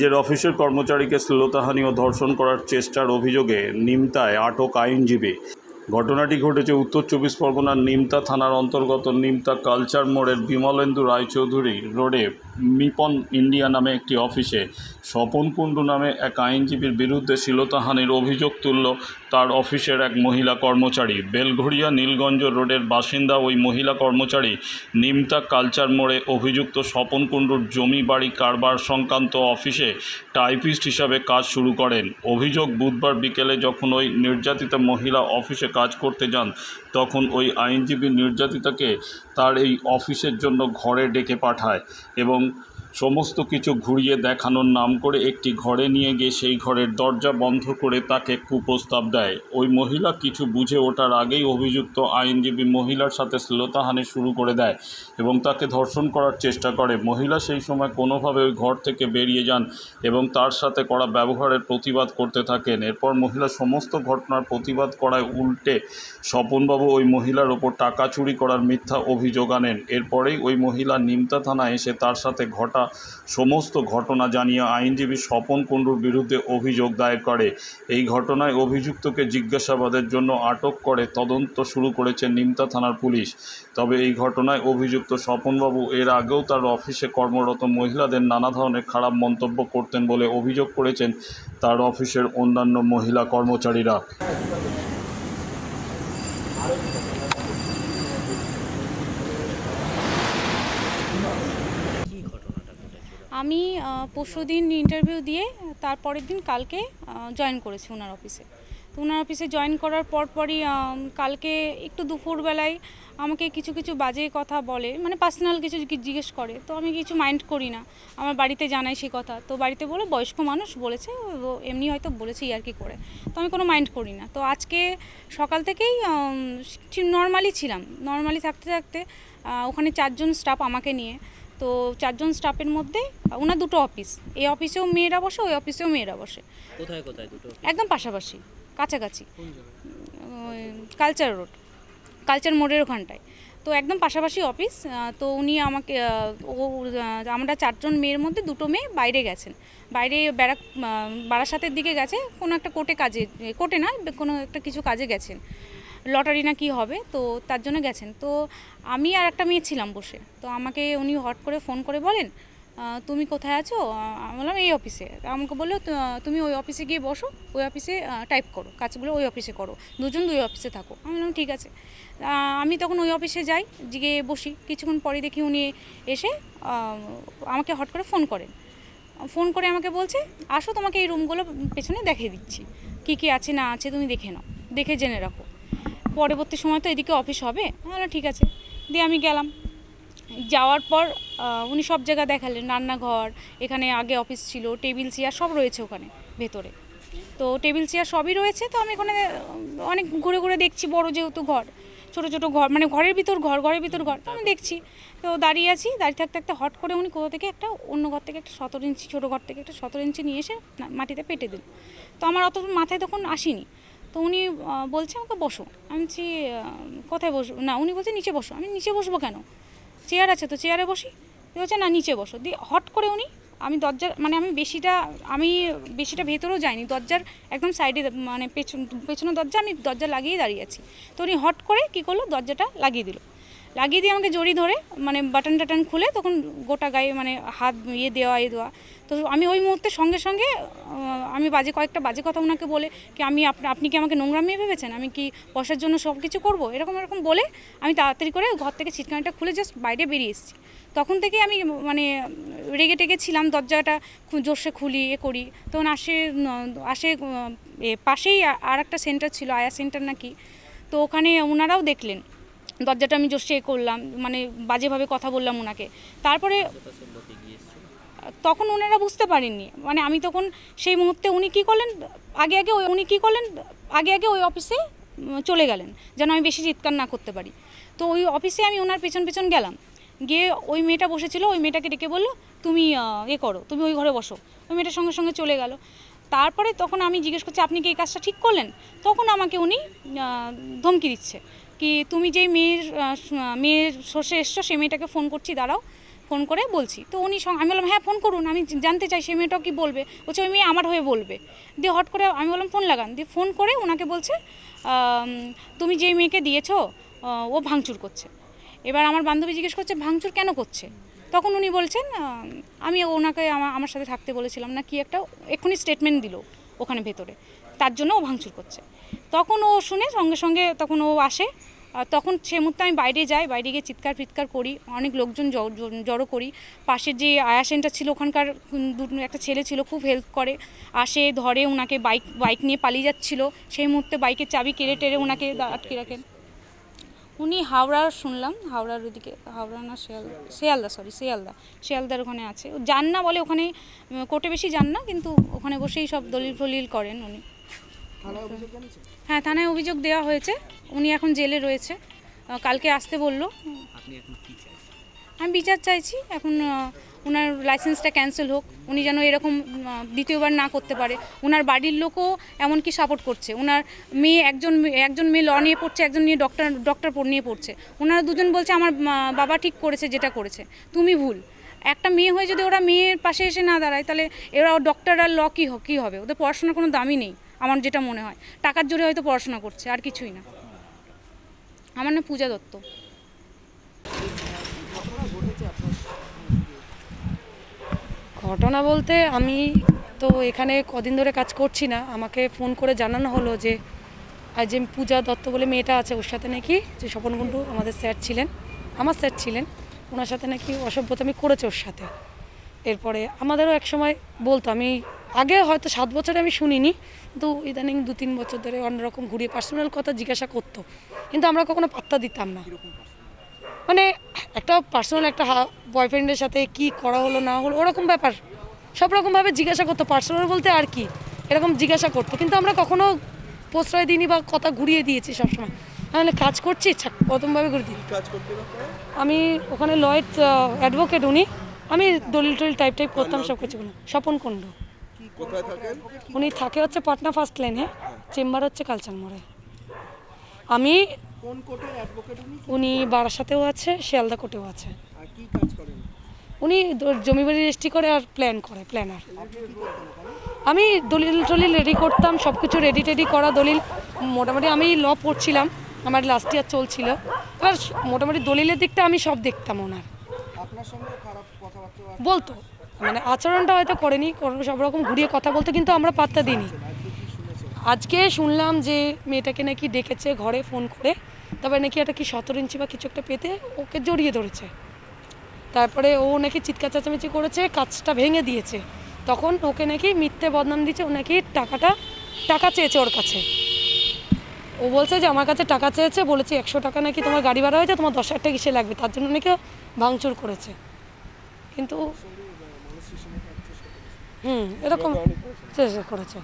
নিজের অফিসের কর্মচারীকে শ্লীলতাহানি ও ধর্ষণ করার চেষ্টার অভিযোগে নিমতায় আটক আইনজীবী। ঘটনাটি ঘটেছে উত্তর চব্বিশ পরগনার নিমতা থানার অন্তর্গত নিমতা কালচার মোড়ের বিমলেন্দু রায়চৌধুরী রোডে মিপন ইন্ডিয়া নামে একটি অফিসে স্বপন কুণ্ডু নামে এক আইনজীবীর বিরুদ্ধে শ্লীলতাহানির অভিযোগ তুলল তার অফিসের এক মহিলা কর্মচারী। বেলঘড়িয়া নীলগঞ্জ রোডের বাসিন্দা ওই মহিলা কর্মচারী নিমতা কালচার মোড়ে অভিযুক্ত স্বপন কুণ্ডুর জমি বাড়ি কারবার সংক্রান্ত অফিসে টাইপিস্ট হিসাবে কাজ শুরু করেন। অভিযোগ বুধবার বিকেলে যখন ওই নির্যাতিতা মহিলা অফিসে কাজ করতে যান, তখন ওই আইনজীবী নির্যাতিতাকে তার এই অফিসের জন্য ঘরে ডেকে পাঠায় এবং সমস্ত কিছু ঘুরিয়ে দেখানোর নাম করে একটি ঘরে নিয়ে গিয়ে সেই ঘরের দরজা বন্ধ করে তাকে কুপ্রস্তাব দেয়। ওই মহিলা কিছু বুঝে ওঠার আগেই অভিযুক্ত আইনজীবী মহিলার সাথে শ্লীলতাহানি শুরু করে দেয় এবং তাকে ধর্ষণ করার চেষ্টা করে। মহিলা সেই সময় কোনোভাবে ওই ঘর থেকে বেরিয়ে যান এবং তার সাথে করা ব্যবহারের প্রতিবাদ করতে থাকেন। এরপর মহিলা সমস্ত ঘটনার প্রতিবাদ করায় উল্টে স্বপনবাবু ওই মহিলার ওপর টাকা চুরি করার মিথ্যা অভিযোগ আনেন। এরপরেই ওই মহিলা নিমতা থানায় এসে তার সাথে ঘটা সমস্ত ঘটনা জানিয়ে আইনজীবী স্বপন কুণ্ডুর বিরুদ্ধে অভিযোগ দায়ের করে। এই ঘটনায় অভিযুক্তকে জিজ্ঞাসাবাদের জন্য আটক করে তদন্ত শুরু করেছে নিমতা থানার পুলিশ। তবে এই ঘটনায় অভিযুক্ত স্বপনবাবু এর আগেও তার অফিসে কর্মরত মহিলাদের নানা ধরনের খারাপ মন্তব্য করতেন বলে অভিযোগ করেছেন তার অফিসের অন্যান্য মহিলা কর্মচারীরা কি ঘটনাটা ঘটেছিল আমি পরশু দিন ইন্টারভিউ দিয়ে তারপরের দিন কালকে জয়েন করেছি ওনার অফিসে তো ওনার অফিসে জয়েন করার পর পরই কালকে একটু দুপুরবেলায় আমাকে কিছু কিছু বাজে কথা বলে মানে পার্সোনাল কিছু জিজ্ঞেস করে। তো আমি কিছু মাইন্ড করি না। আমার বাড়িতে জানাই সেই কথা। তো বাড়িতে বলে, বয়স্ক মানুষ বলেছে এমনি হয়তো বলেছে ইয়ার্কি করে। তো আমি কোনো মাইন্ড করি না। তো আজকে সকাল থেকেই নর্মালি ছিলাম। নর্মালি থাকতে থাকতে ওখানে চারজন স্টাফ আমাকে নিয়ে তো চারজন স্টাফের মধ্যে ওনার দুটো অফিস। এই অফিসেও মেয়েরা বসে ওই অফিসেও মেয়েরা বসে। কোথায় কোথায় দুটো একদম পাশাপাশি কাছাকাছি। কালচার রোড কালচার মোড়ের ওখানটায়। তো একদম পাশাপাশি অফিস তো উনি আমাকে ও আমরা চারজন মেয়ের মধ্যে দুটো মেয়ে বাইরে গেছেন। বাইরে ব্যারাক বারাসাতের দিকে গেছে কোনো একটা কোর্টে কাজে কোর্টে না কোনো একটা কিছু কাজে গেছেন। লটারি না কি হবে, তো তার জন্য গেছেন। তো আমি আর একটা মেয়ে ছিলাম বসে। তো আমাকে উনি হট করে ফোন করে বলেন তুমি কোথায় আছো? বললাম, এই অফিসে। আমাকে বলল, "তু- তুমি ওই অফিসে গিয়ে বসো, ওই অফিসে টাইপ করো। কাজগুলো ওই অফিসে করো। দুজন দুই অফিসে থাকো। আমি বললাম, ঠিক আছে। আমি তখন ওই অফিসে যাই, গিয়ে বসি। কিছুক্ষণ পরে দেখি উনি এসে আমাকে হট করে ফোন করেন। ফোন করে আমাকে বলছে, আসো তোমাকে এই রুমগুলো পেছনে দেখিয়ে দিচ্ছি। কী কী আছে না আছে তুমি দেখে নাও। দেখে জেনে রাখো। পরবর্তী সময় তো এদিকে অফিস হবে। বললাম, ঠিক আছে। দিয়ে আমি গেলাম। যাওয়ার পর উনি সব জায়গা দেখালেন। রান্নাঘর এখানে আগে অফিস ছিল টেবিল চেয়ার সব রয়েছে ওখানে ভেতরে। তো টেবিল চেয়ার সবই রয়েছে। তো আমি ওখানে অনেক ঘুরে ঘুরে দেখছি বড় যেহেতু ঘর ছোট ছোট ঘর মানে ঘরের ভিতর ঘর ঘরের ভিতর ঘর আমি দেখছি। তো দাঁড়িয়ে আছি দাঁড়িয়ে থাকতে থাকতে হট করে উনি কোথা থেকে একটা অন্য ঘর থেকে একটা সতেরো ইঞ্চি ছোটো ঘর থেকে একটা সতেরো ইঞ্চি নিয়ে এসে মাটিতে পেটে দিল। তো আমার অত মাথায় তখন আসেনি। তো উনি বলছে আমাকে বসো। আমি বলছি কোথায় বসবো না, উনি বলছে নিচে বসো। আমি নিচে বসবো কেন? চেয়ার আছে তো, চেয়ারে বসি? বলছে, না, নিচে বসো। দিয়ে হট করে উনি, আমি দরজার মানে আমি বেশিটা আমি বেশিটা ভেতরেও যাইনি। দরজার একদম সাইডে মানে পেছন, পেছনের দরজা, আমি দরজা লাগিয়ে দাঁড়িয়ে আছি। তো উনি হট করে কী করল? দরজাটা লাগিয়ে দিল। লাগিয়ে দিয়ে আমাকে জড়ি ধরে মানে বাটন টাটন খুলে তখন গোটা গায়ে মানে হাত ইয়ে দেওয়া ইয়ে দেওয়া। তো আমি ওই মুহূর্তে সঙ্গে সঙ্গে আমি বাজে কয়েকটা বাজে কথা ওনাকে বলে কি আমি আপ- আপনি কি আমাকে নোংরা মেয়ে ভেবেছেন? আমি কি বসার জন্য সব কিছু করব? এরকম এরকম বলে আমি তাড়াতাড়ি করে ঘর থেকে ছিটকানিটা খুলে জাস্ট বাইরে বেরিয়ে এসেছি। তখন থেকে আমি মানে রেগে টেগে ছিলাম, দরজাটা জোরসে খুলি, এ করি। তখন আসে আসে পাশেই আর একটা সেন্টার ছিল, আয়া সেন্টার নাকি? তো ওখানে ওনারাও দেখলেন। দরজাটা আমি এ করলাম মানে বাজেভাবে কথা বললাম ওনাকে তারপরে তখন ওনারা বুঝতে পারেননি মানে আমি তখন সেই মুহূর্তে উনি কী করলেন, আগে আগে ওই- উনি কী করলেন, আগে আগে ওই অফিসে চলে গেলেন, যেন আমি বেশি চিৎকার না করতে পারি। তো ওই অফিসে আমি ওনার পেছন পেছন গেলাম, গিয়ে ওই মেয়েটা বসেছিল, ওই মেয়েটাকে ডেকে বলল, তুমি এ করো, তুমি ওই ঘরে বসো। ওই মেয়েটার সঙ্গে সঙ্গে চলে গেল। তারপরে তখন আমি জিজ্ঞেস করছি, আপনি কি এই কাজটা ঠিক করলেন? তখন আমাকে উনি ধমকি দিচ্ছে। কি তুমি যেই মেয়ের মেয়ের সোর্সে এসছো সে মেয়েটাকে ফোন করছি, দাঁড়াও ফোন করে বলছি। তো উনি সঙ্গে, আমি বললাম হ্যাঁ ফোন করুন, আমি জানতে চাই সে মেয়েটাও কি বলবে? বলছে, ওই মেয়ে আমার হয়ে বলবে। দিয়ে হট করে আমি বললাম ফোন লাগান। দিয়ে ফোন করে ওনাকে বলছে তুমি যেই মেয়েকে দিয়েছ ও ভাঙচুর করছে। এবার আমার বান্ধবী জিজ্ঞেস করছে, ভাঙচুর কেন করছে? তখন উনি বলছেন, আমি ওনাকে আমার আমার সাথে থাকতে বলেছিলাম। না, কি একটা, এক্ষুনি স্টেটমেন্ট দিল ওখানে ভেতরে। তার জন্য ও ভাঙচুর করছে। তখন ও শুনে, সঙ্গে সঙ্গে তখন ও আসে। তখন সে মুহূর্তে আমি বাইরে যাই, বাইরে গিয়ে চিৎকার ফিৎকার করি, অনেক লোকজন জড়ো করি। পাশের যে আয়া সেন্টার ছিল ওখানকার একটা ছেলে ছিল, খুব হেল্প করে। আসে, ধরে ওনাকে বাইক বাইক নিয়ে পালিয়ে যাচ্ছিল। সেই মুহূর্তে বাইকের চাবি কেড়ে টেড়ে ওনাকে আটকে রাখেন উনি হাওড়ার শুনলাম, হাওড়ার ওদিকে, হাওড়া না শিয়ালদা শিয়ালদা সরি শিয়ালদা, শিয়ালদার ওখানে আছে। যান না বলে ওখানে কোর্টে বেশি যান না, কিন্তু ওখানে বসেই সব দলিল ফলিল করেন উনি। হ্যাঁ থানায় অভিযোগ দেওয়া হয়েছে। উনি এখন জেলে রয়েছে। কালকে আসতে বলল। আপনি এখন কি চাইছেন? আমি বিচার চাইছি এখন ওনার লাইসেন্সটা ক্যান্সেল হোক। উনি যেন এরকম দ্বিতীয়বার না করতে পারে। ওনার বাড়ির লোকও এমনকি সাপোর্ট করছে। ওনার মেয়ে একজন মেয়ে- একজন মেয়ে ল নিয়ে পড়ছে একজন নিয়ে ডক্টর ডক্টর পড় নিয়ে পড়ছে। ওনারা দুজন বলছে আমার বাবা ঠিক করেছে যেটা করেছে। তুমি ভুল। একটা মেয়ে হয়ে যদি ওরা মেয়ের পাশে এসে না দাঁড়ায় তাহলে এরা ডক্টর আর ল কী কী হবে? ওদের পড়াশোনার কোনো দামই নেই। আমার যেটা মনে হয়। টাকার জোরে হয়তো পড়াশোনা করছে, আর কিছুই না। আমার নাম পূজা দত্ত। ঘটনা বলতে আমি তো এখানে কদিন ধরে কাজ করছি না। আমাকে ফোন করে জানানো হলো যে যে পূজা দত্ত বলে মেয়েটা আছে, ওর সাথে নাকি যে স্বপন কুণ্ডু আমাদের স্যার ছিলেন, আমার স্যার ছিলেন, ওনার সাথে নাকি অসভ্যতা আমি করেছে ওর সাথে। এরপরে আমাদেরও এক সময় বলতো, আমি আগে হয়তো সাত বছরে আমি শুনিনি কিন্তু ইদানিং দু তিন বছর ধরে অন্যরকম ঘুরিয়ে পার্সোনাল কথা জিজ্ঞাসা করতো। কিন্তু আমরা কখনো পাত্তা দিতাম না। মানে একটা পার্সোনাল একটা বয়ফ্রেন্ডের সাথে কি করা হলো না হলো ওরকম ব্যাপার। সব রকমভাবে জিজ্ঞাসা করতো পার্সোনাল বলতে আর কি এরকম জিজ্ঞাসা করতো। কিন্তু আমরা কখনো প্রশ্রয় দিইনি বা কথা ঘুরিয়ে দিয়েছি সবসময়। তাহলে কাজ করছি প্রথমভাবে ঘুরিয়ে দিই। আমি ওখানে লয়েড অ্যাডভোকেট উনি। আমি দলিল টলিল টাইপ টাইপ করতাম সব কিছু স্বপন কুণ্ড। উনি থাকে হচ্ছে পাটনা ফার্স্ট লাইনে চেম্বার হচ্ছে কালচার মোড়ে। আমি কোন কোর্টের অ্যাডভোকেট উনি? উনি বারাসাতেও আছে শিয়ালদা কোর্টেও আছে। আর কি কাজ করেন? উনি জমি বাড়ি রেজিস্ট্রি করে আর প্ল্যান করে প্ল্যানার আমি দলিল টলিল রেডি করতাম সব কিছু রেডি টেডি করা দলিল। মোটামুটি আমি ল পড়ছিলাম আমার লাস্ট ইয়ার চলছিল। এবার মোটামুটি দলিলের দিকটা আমি সব দেখতাম ওনার। আপনার সঙ্গে খারাপ কথাবার্তা আছে? বলতো মানে আচরণটা হয়তো করেনি সব রকম ঘুরিয়ে কথা বলতে, কিন্তু আমরা পাত্তা দিইনি। আজকে শুনলাম যে মেয়েটাকে নাকি ডেকেছে ঘরে, ফোন করে। তারপরে নাকি একটা কি সতেরো ইঞ্চি বা কিছু একটা পেতে ওকে জড়িয়ে ধরেছে। তারপরে ও নাকি চিৎকার চেঁচামেচি করেছে, কাজটা ভেঙে দিয়েছে। তখন ওকে নাকি মিথ্যে বদনাম দিয়েছে, ও নাকি টাকাটা, টাকা চেয়েছে ওর কাছে। ও বলছে যে, আমার কাছে টাকা চেয়েছে, বলেছে একশো টাকা নাকি তোমার গাড়ি ভাড়া হয়েছে, তোমার দশ হাজার টাকা কিসে লাগবে? তার জন্য নাকি ভাঙচুর করেছে। কিন্তু হুম এরকম। করেছে।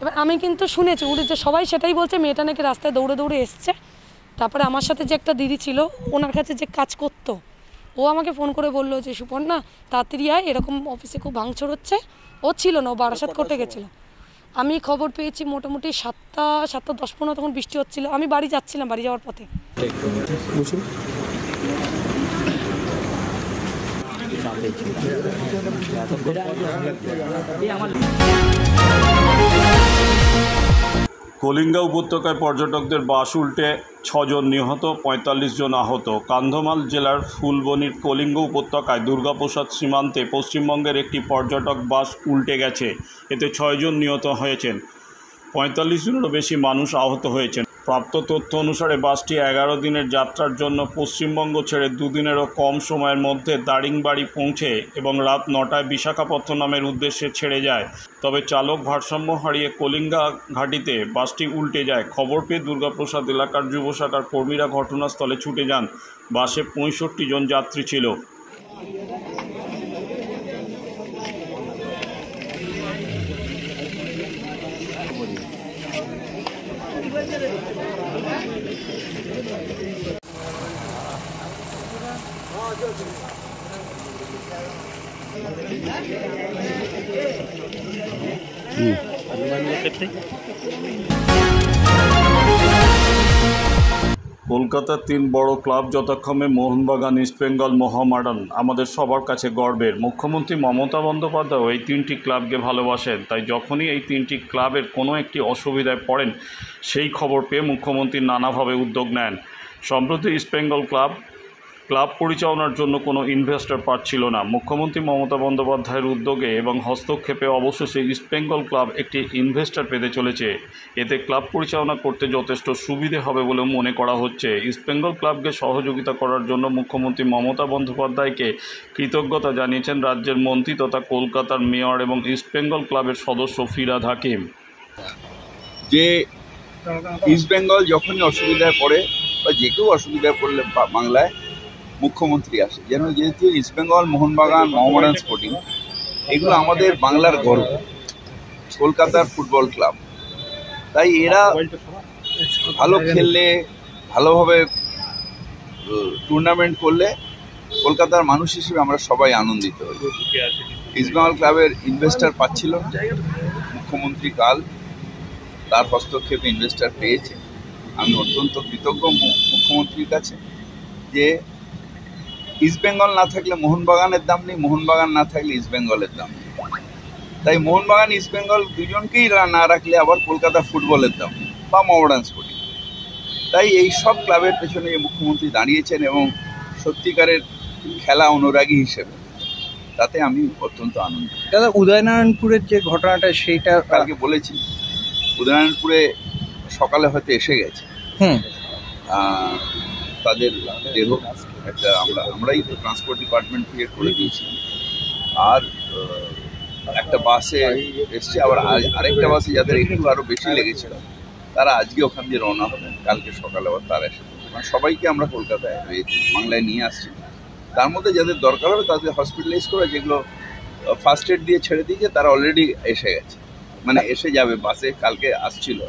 এবার আমি কিন্তু শুনেছি উড়ে যে সবাই সেটাই বলছে মেয়েটা নাকি রাস্তায় দৌড়ে দৌড়ে এসছে। তারপরে আমার সাথে যে একটা দিদি ছিল ওনার কাছে যে কাজ করতো ও আমাকে ফোন করে বলল যে সুপর্ণা তাড়াতাড়ি আয় এরকম অফিসে খুব ভাঙচুর হচ্ছে। ও ছিল না ও বারাসাত করতে গেছিল। আমি খবর পেয়েছি মোটামুটি সাতটা সাতটা দশ পনেরো তখন বৃষ্টি হচ্ছিল। আমি বাড়ি যাচ্ছিলাম বাড়ি যাওয়ার পথে। কলিঙ্গা উপত্যকায় পর্যটকদের বাস উল্টে ছজন নিহত, পঁয়তাল্লিশ জন আহত। কান্ধমাল জেলার ফুলবনির কলিঙ্গ উপত্যকায় দুর্গাপ্রসাদ সীমান্তে পশ্চিমবঙ্গের একটি পর্যটক বাস উল্টে গেছে। এতে ছয়জন নিহত হয়েছেন। পঁয়তাল্লিশ জনেরও বেশি মানুষ আহত হয়েছেন। প্রাপ্ত তথ্য অনুসারে বাসটি এগারো দিনের যাত্রার জন্য পশ্চিমবঙ্গ ছেড়ে দুদিনেরও কম সময়ের মধ্যে দারিংবাড়ি পৌঁছে এবং রাত নটায় বিশাখাপত্তনমের উদ্দেশ্যে ছেড়ে যায়। তবে চালক ভারসাম্য হারিয়ে কলিঙ্গা ঘাটিতে বাসটি উল্টে যায়। খবর পেয়ে দুর্গাপ্রসাদ এলাকার যুব শাখার কর্মীরা ঘটনাস্থলে ছুটে যান। বাসে পঁয়ষট্টি জন যাত্রী ছিল। Mmh. কলকাতার তিন বড় ক্লাব যথাক্রমে মোহনবাগান ইস্টবেঙ্গল মোহামডান। আমাদের সবার কাছে গর্বের। মুখ্যমন্ত্রী মমতা বন্দ্যোপাধ্যায় এই তিনটি ক্লাবকে ভালোবাসেন। তাই যখনই এই তিনটি ক্লাবের কোনো একটি অসুবিধায় পড়েন, সেই খবর পেয়ে মুখ্যমন্ত্রী নানাভাবে উদ্যোগ নেন। সম্প্রতি ইস্টবেঙ্গল ক্লাব ক্লাব পরিচালনার জন্য কোনো ইনভেস্টর পাচ্ছিল না। মুখ্যমন্ত্রী মমতা বন্দ্যোপাধ্যায়ের উদ্যোগে এবং হস্তক্ষেপে অবশেষে ইস্টবেঙ্গল ক্লাব একটি ইনভেস্টর পেতে চলেছে। এতে ক্লাব পরিচালনা করতে যথেষ্ট সুবিধে হবে বলে মনে করা হচ্ছে। ইস্টবেঙ্গল ক্লাবকে সহযোগিতা করার জন্য মুখ্যমন্ত্রী মমতা বন্দ্যোপাধ্যায়কে কৃতজ্ঞতা জানিয়েছেন রাজ্যের মন্ত্রী তথা কলকাতার মেয়র এবং ইস্টবেঙ্গল ক্লাবের সদস্য ফিরাদ হাকিম। যে ইস্টবেঙ্গল যখনই অসুবিধায় পড়ে বা যে কেউ অসুবিধায় পড়লে বাংলায় মুখ্যমন্ত্রী আসে। যেন যেহেতু ইস্টবেঙ্গল মোহনবাগান মোহামেডান স্পোর্টিং এগুলো আমাদের বাংলার গর্ব। কলকাতার ফুটবল ক্লাব তাই এরা ভালো খেললে, ভালোভাবে টুর্নামেন্ট করলে কলকাতার মানুষ হিসেবে আমরা সবাই আনন্দিত হই। ইস্টবেঙ্গল ক্লাবের ইনভেস্টার পাচ্ছিল মুখ্যমন্ত্রী কাল তার হস্তক্ষেপে ইনভেস্টার পেয়েছে। আমি অত্যন্ত কৃতজ্ঞ মুখ্যমন্ত্রীর কাছে যে ইস্টবেঙ্গল না থাকলে মোহনবাগানের দাম নেই মোহনবাগান না থাকলে ইস্টবেঙ্গলের দাম নেই। তাই মোহনবাগান ইস্টবেঙ্গল দুজনকেই না রাখলে আবার কলকাতা ফুটবলের দাম বা মডার্ন স্পোর্টিং। তাই এই সব ক্লাবের পেছনে মুখ্যমন্ত্রী দাঁড়িয়েছেন এবং সত্যিকারের খেলা অনুরাগী হিসেবে। তাতে আমি অত্যন্ত আনন্দ দাদা উদয়নারায়ণপুরের যে ঘটনাটা সেইটা কালকে বলেছি উদয়নারায়ণপুরে সকালে হয়তো এসে গেছে। হুম। তাদের দেহ একটা আমরা, আমরাই তো ট্রান্সপোর্ট ডিপার্টমেন্ট থেকে করে দিয়েছি। আর একটা বাসে এসছে, আবার আরেকটা বাসে যাদের একটু আরও বেশি লেগেছিল, তারা আজকে ওখান দিয়ে রওনা হবেন কালকে সকালে আবার তারা এসে মানে সবাইকে আমরা কলকাতায় বাংলায় নিয়ে আসছি। তার মধ্যে যাদের দরকার হবে, তাদের হসপিটালাইজ করে, যেগুলো ফার্স্ট এড দিয়ে ছেড়ে দিয়েছে, তারা অলরেডি এসে গেছে। মানে এসে যাবে, বাসে কালকে আসছিল।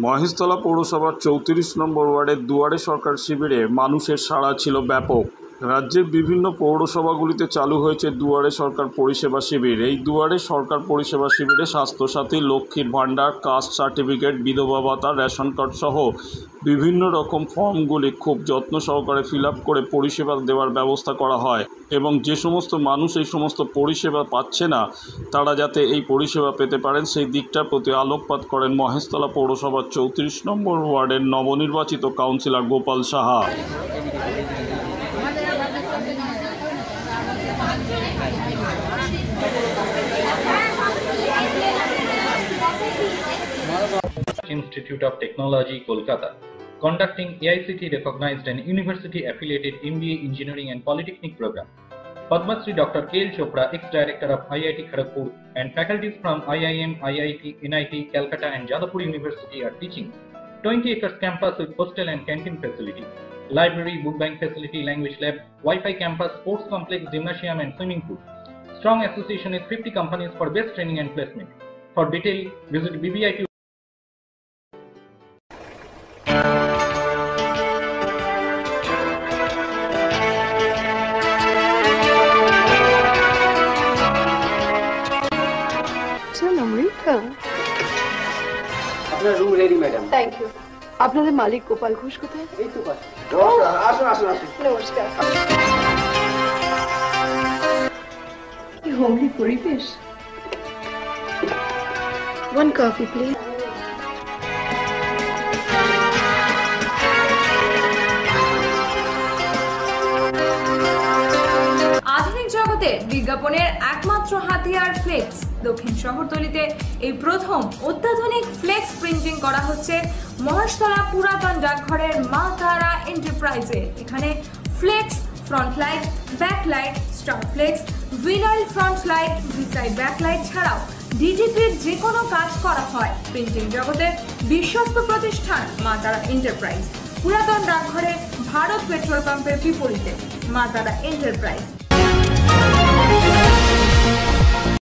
মহেশতলা পৌরসভার চৌত্রিশ নম্বর ওয়ার্ডের দুয়ারে সরকার শিবিরে মানুষের সাড়া ছিল ব্যাপক। রাজ্যের বিভিন্ন পৌরসভাগুলিতে চালু হয়েছে দুয়ারে সরকার পরিষেবা শিবির। এই দুয়ারে সরকার পরিষেবা শিবিরে স্বাস্থ্যসাথী, লক্ষ্মীর ভাণ্ডার, কাস্ট সার্টিফিকেট, বিধবা ভাতা, রেশন কার্ড সহ বিভিন্ন রকম ফর্মগুলি খুব যত্ন সহকারে ফিল করে পরিষেবা দেওয়ার ব্যবস্থা করা হয় এবং যে সমস্ত মানুষ এই সমস্ত পরিষেবা পাচ্ছে না, তারা যাতে এই পরিষেবা পেতে পারেন, সেই দিকটার প্রতি আলোকপাত করেন মহেশতলা পৌরসভার চৌত্রিশ নম্বর ওয়ার্ডের নবনির্বাচিত councillor Gopal Saha. Institute of Technology, Kolkata, conducting AICT recognized and university affiliated MBA Engineering and Polytechnic program. Padma Shri Dr. K. L. Chopra, ex-director of IIT Kharagpur, and faculties from IIM, IIT, NIT, Calcutta, and Jadavpur University are teaching. 20 acres campus with hostel and canteen facility, library, book bank facility, language lab, Wi-Fi campus, sports complex, gymnasium, and swimming pool. Strong association with 50 companies for best training and placement. For detail, visit BBIT আপনাদের মালিক গোপাল ঘোষ কোথায়? এই তো আসুন আসুন আসুন নমস্কার। কি homely পরিবেশ। ওয়ান কফি প্লিজ আধুনিক জগতে বিজ্ঞাপনের একমাত্র হাতিয়ার ফ্লেক্স দক্ষিণ শহরতলিতে এই প্রথম অত্যাধুনিক ফ্লেক্স প্রিন্টিং করা হচ্ছে মহেশতলা পুরাতন ডাকঘরের মা তারা এন্টারপ্রাইজে। এখানে flex, front light, back light, star flex, vinyl front light, ভিসাইড back light ছাড়াও ডিজিপির যে কোনো কাজ করা হয়। প্রিন্টিং জগতে বিশ্বস্ত প্রতিষ্ঠান মা তারা এন্টারপ্রাইজ। পুরাতন ডাকঘরে ভারত পেট্রোল পাম্পের বিপরীতে মা তারা এন্টারপ্রাইজ।